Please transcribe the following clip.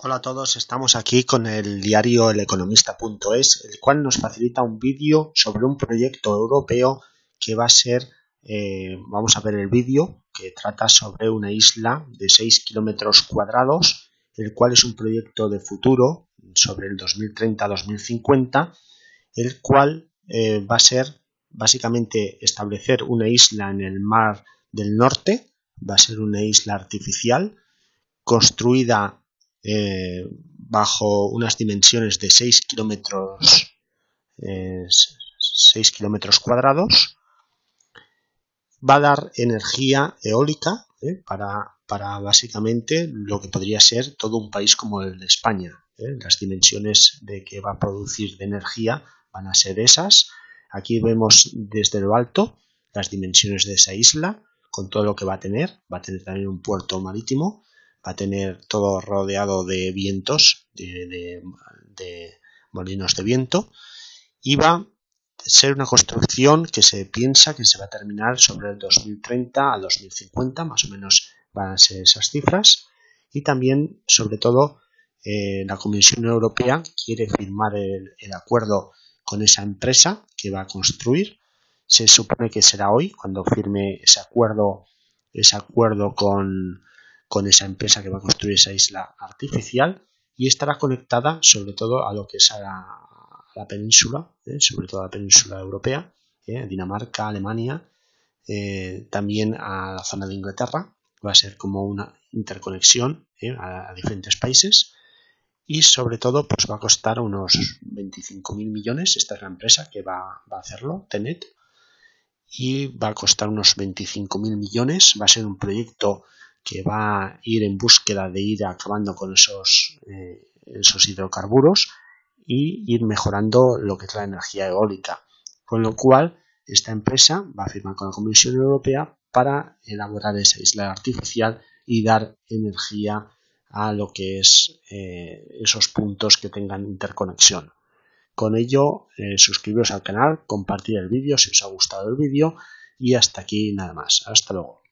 Hola a todos, estamos aquí con el diario eleconomista.es, el cual nos facilita un vídeo sobre un proyecto europeo que va a ser, eh, vamos a ver el vídeo, que trata sobre una isla de 6 kilómetros cuadrados, el cual es un proyecto de futuro sobre el 2030-2050, el cual eh, va a ser básicamente establecer una isla en el mar del norte, va a ser una isla artificial construida eh, bajo unas dimensiones de 6 kilómetros 6 kilómetros cuadrados va a dar energía eólica eh, para, para, básicamente lo que podría ser todo un país como el de España. Eh. Las dimensiones de que va a producir de energía van a ser esas. Aquí vemos desde lo alto las dimensiones de esa isla con todo lo que va a tener. Va a tener también un puerto marítimo va a tener todo rodeado de vientos, de, molinos de viento, y va a ser una construcción que se piensa que se va a terminar sobre el 2030 al 2050, más o menos van a ser esas cifras, y también, sobre todo, eh, la Comisión Europea quiere firmar el, el acuerdo con esa empresa que va a construir. Se supone que será hoy cuando firme ese acuerdo, ese acuerdo con, con esa empresa que va a construir esa isla artificial y estará conectada sobre todo a lo que es a la, península, ¿eh? sobre todo a la península europea, ¿eh? Dinamarca, Alemania, eh, también a la zona de Inglaterra. Va a ser como una interconexión a, diferentes países y sobre todo pues va a costar unos 25.000 millones. Esta es la empresa que va, va a hacerlo, Tenet, y va a costar unos 25.000 millones. Va a ser un proyecto que va a ir en búsqueda de ir acabando con esos, eh, esos hidrocarburos y ir mejorando lo que es la energía eólica. Con lo cual, esta empresa va a firmar con la Comisión Europea para elaborar esa isla artificial y dar energía a lo que es eh, esos puntos que tengan interconexión. Con ello, eh, suscribiros al canal, compartir el vídeo si os ha gustado el vídeo y hasta aquí nada más. Hasta luego.